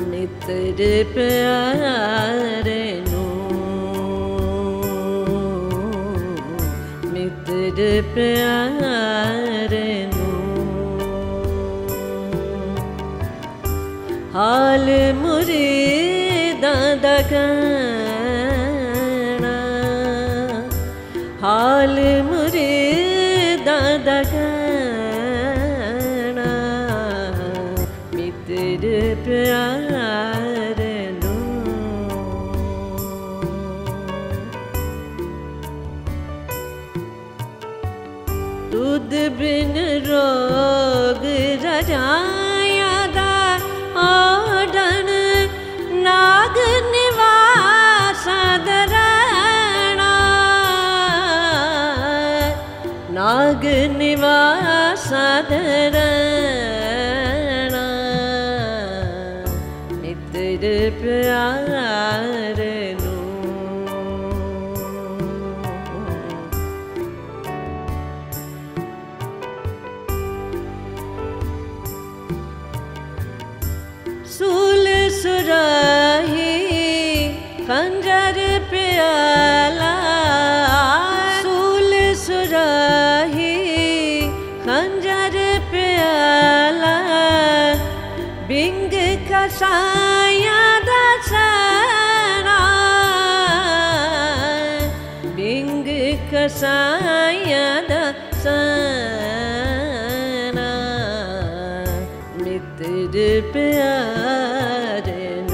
ਮਿੱਤਰ ਪਿਆਰੇ ਨੂੰ। ਮਿੱਤਰ ਪਿਆਰੇ ਨੂੰ। ਹਾਲ ਮੁਰੀਦਾਂ ਦਾ ਕਹਿਣਾ ਹਾਲ दूध बिन रोग रजाया दा बिनया नाग निवास सद नाग निवास सद न प्रार खंजर प्याला सूल सुराही, खंजर प्याला, बिंग कसाया दसरा बिंग कसाया दसरा मित्र प्यार न